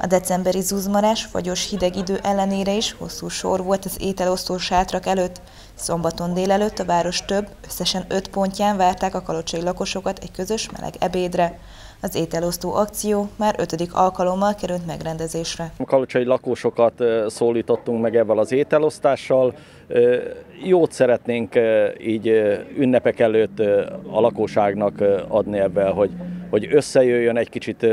A decemberi zuzmarás, fagyos hideg idő ellenére is hosszú sor volt az ételosztó sátrak előtt. Szombaton délelőtt a város több, összesen öt pontján várták a kalocsai lakosokat egy közös meleg ebédre. Az ételosztó akció már ötödik alkalommal került megrendezésre. A kalocsai lakosokat szólítottunk meg ebben az ételosztással. Jót szeretnénk így ünnepek előtt a lakóságnak adni ebben, hogy, hogy összejöjjön egy kicsit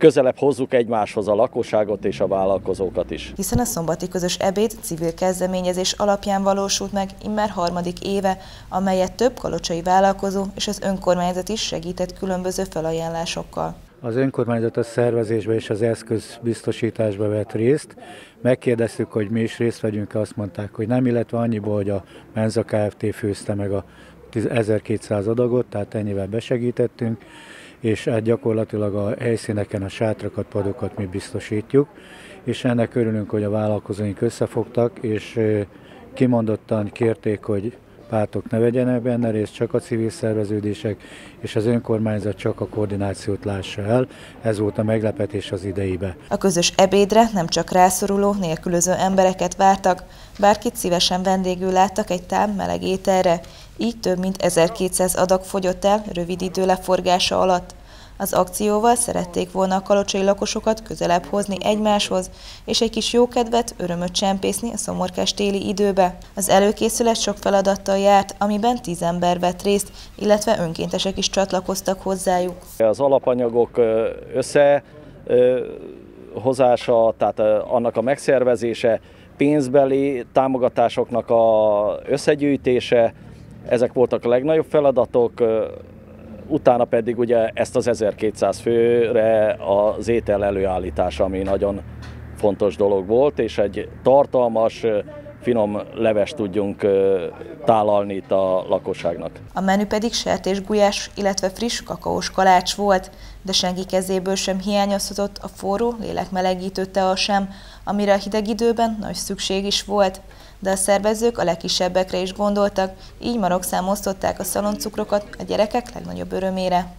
közelebb hozzuk egymáshoz a lakosságot és a vállalkozókat is. Hiszen a szombati közös ebéd civil kezdeményezés alapján valósult meg immár harmadik éve, amelyet több kalocsai vállalkozó és az önkormányzat is segített különböző felajánlásokkal. Az önkormányzat a szervezésbe és az eszköz biztosításba vett részt. Megkérdeztük, hogy mi is részt vegyünk, azt mondták, hogy nem, illetve annyiból, hogy a Menza Kft. főzte meg a 1200 adagot, tehát ennyivel besegítettünk és hát gyakorlatilag a helyszíneken a sátrakat, padokat mi biztosítjuk, és ennek örülünk, hogy a vállalkozóink összefogtak, és kimondottan kérték, hogy pártok ne vegyenek benne részt, csak a civil szerveződések, és az önkormányzat csak a koordinációt lássa el. Ez volt a meglepetés az ideibe. A közös ebédre nem csak rászoruló, nélkülöző embereket vártak, bárkit szívesen vendégül láttak egy tám meleg ételre, így több mint 1200 adag fogyott el rövid idő leforgása alatt. Az akcióval szerették volna a kalocsai lakosokat közelebb hozni egymáshoz, és egy kis jókedvet, örömöt csempészni a szomorkás téli időbe. Az előkészület sok feladattal járt, amiben tíz ember vett részt, illetve önkéntesek is csatlakoztak hozzájuk. Az alapanyagok össze hozása, tehát annak a megszervezése, pénzbeli támogatásoknak a összegyűjtése, ezek voltak a legnagyobb feladatok, utána pedig ugye ezt az 1200 főre az étel előállítása, ami nagyon fontos dolog volt, és egy tartalmas, finom levest tudjunk tálalni itt a lakosságnak. A menü pedig sertésgulyás, illetve friss kakaós kalács volt, de senki kezéből sem hiányozhatott a forró, lélekmelegítő tea sem, amire a hideg időben nagy szükség is volt. De a szervezők a legkisebbekre is gondoltak, így marokszámosztották a szaloncukrokat a gyerekek legnagyobb örömére.